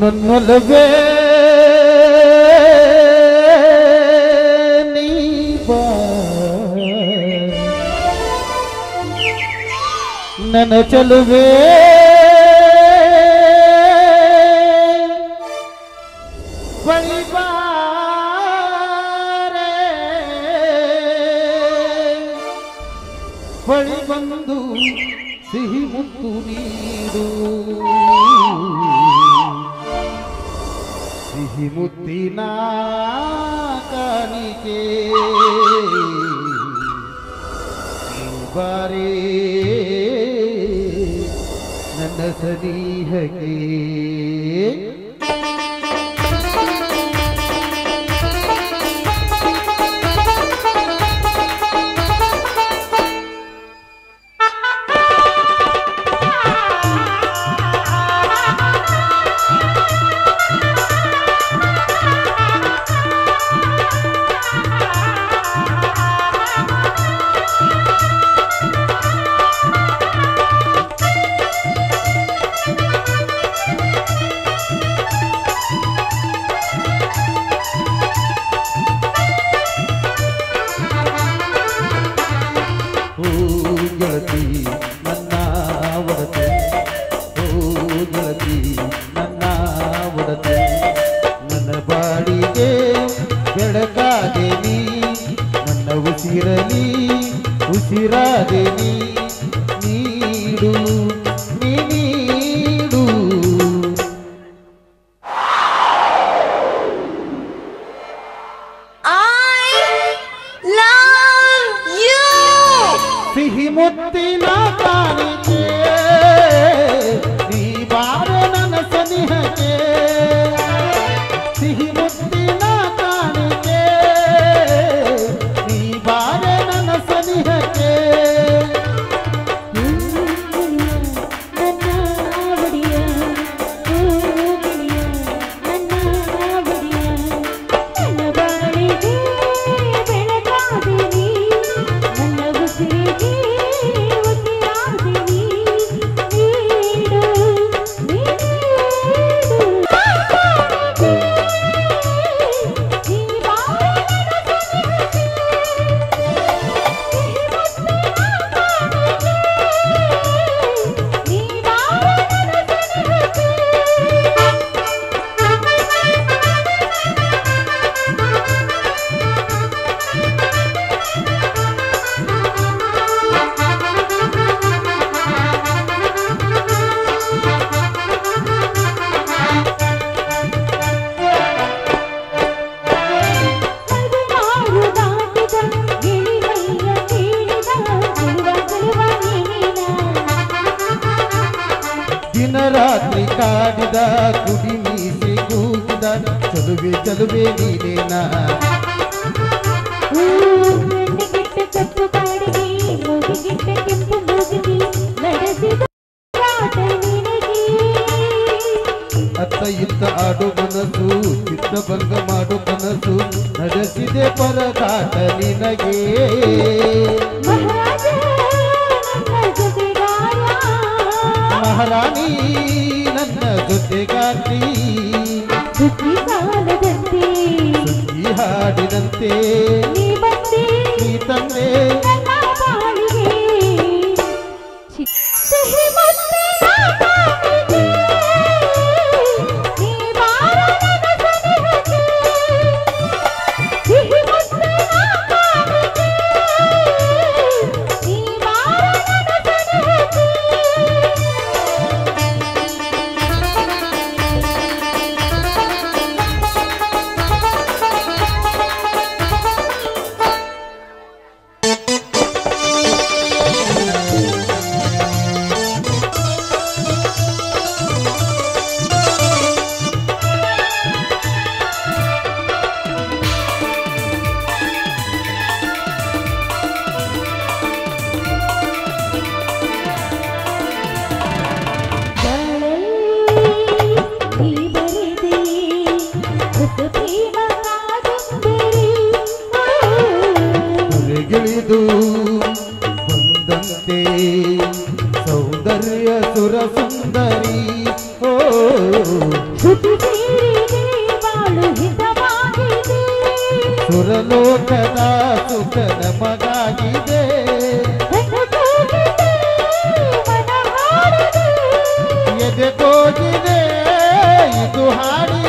ನನ್ನೊಲವೇ ನೀ ಬಾ ನನ್ನ ಚಲುವೆ ಬಳಿಬಾರೆ ಬಳಿ ಬಂದು ಸಿಹಿ ಮುತ್ತು ನೀಡು සිහිමුත්තිනා කනිකේ නිබරේ නනසනීහකේ ಗೆಳತಿ ನನ್ನ ಒಡತೆ. ನನ್ನ ಬಾಡಿಗೆ ಬೆಳಕಾದೆ ನೀ ನನ್ನ ಉಸಿರಲಿ ಉಸಿರಾದೆ ನೀ. ನೀಡು ನೀಡು. ಸಿಹಿ ಮುತ್ತಿನ ಕಾಣಿಕೆ. पे ಕಾಡಿದ ಕುಡಿ ಮೀಸಿ ಕೂಗಿದ. ಚಲುವೆ ಚಲುವೆ ನೀನೇನ ಕಾಟ ನಿನಗೆ. ಅತ್ತ ಇತ್ತ ಆಡು ಮನಸ್ಸು ಚಿತ್ತ ಭಂಗ ಮಾಡು ಮನಸ್ಸು ನಡೆಸಿದೆ ಪರದಾಟ ನಿನಗೆ. ಮಹಾರಾಜ ನನ್ನ ಜೊತೆಗಾರ. ಮಹಾರಾಣಿ ನನ್ನ ಜೊತೆಗಾರ್ತಿ ಬುದ್ಧಿ ಕಾಲದಂತೆ ಈ ಹಾಡಿದಂತೆ ನೀ ಬಂದೆ ನೀ ತಂದೆ ನನ್ನ ಬಾಳಿಗೆ ಹೊರಗಿಳಿದು ಬಂದಂತೆ ಸೌಂದರ್ಯ ಸುರ ಸುಂದರಿ ಓ ಶ್ರುತಿ ಸೇರಿದೆ ಬಾಳು ಹಿತವಾಗಿದೆ ಸುರಲೋಕದ ಸುಖ ನಮಗಾಗಿದೆ ನನ್ನ ಕೂಗಿದೆ ಮನ ಹಾಡಿದೆ ಎದೆ ಕೋಗಿದೆ ಇದು ಹಾಡಿದೆ